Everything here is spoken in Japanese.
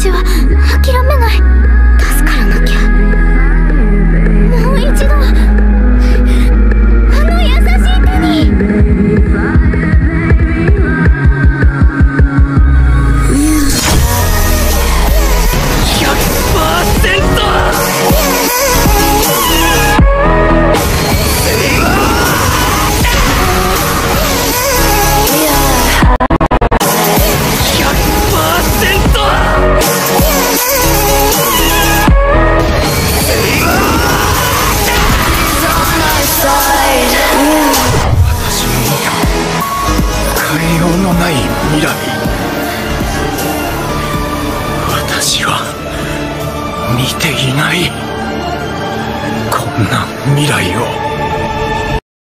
ちは諦めない。変えようのない未来。私は見ていない。こんな未来を。